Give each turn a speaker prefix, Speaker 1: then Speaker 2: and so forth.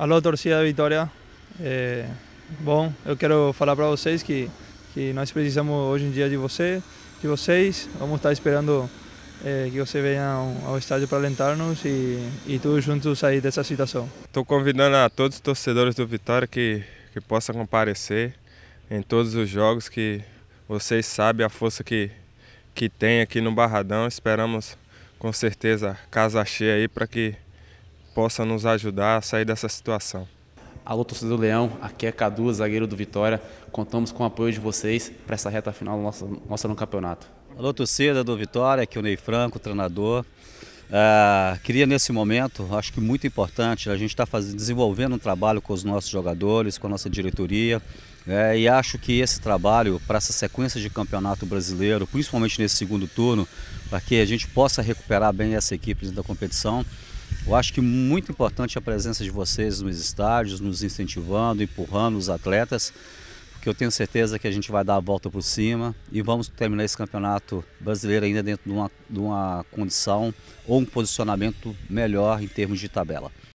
Speaker 1: Alô, torcida da Vitória. É, bom, eu quero falar para vocês que, que nós precisamos hoje em dia de você, de vocês. Vamos estar esperando é, que você venha ao, ao estádio para alentar-nos e, e todos juntos sair dessa situação.
Speaker 2: Estou convidando a todos os torcedores do Vitória que, que possam comparecer em todos os jogos, que vocês sabem a força que, que tem aqui no Barradão. Esperamos com certeza casa cheia aí para que possa nos ajudar a sair dessa situação.
Speaker 3: Alô, torcedor do Leão, aqui é Cadu, zagueiro do Vitória. Contamos com o apoio de vocês para essa reta final nossa, nossa no campeonato.
Speaker 4: Alô, torcida do Vitória, aqui é o Ney Franco, treinador. Uh, queria nesse momento, acho que muito importante, a gente está desenvolvendo um trabalho com os nossos jogadores, com a nossa diretoria, é, e acho que esse trabalho para essa sequência de campeonato brasileiro, principalmente nesse segundo turno, para que a gente possa recuperar bem essa equipe da competição, eu acho que muito importante a presença de vocês nos estádios, nos incentivando, empurrando os atletas, porque eu tenho certeza que a gente vai dar a volta por cima e vamos terminar esse campeonato brasileiro ainda dentro de uma, de uma condição ou um posicionamento melhor em termos de tabela.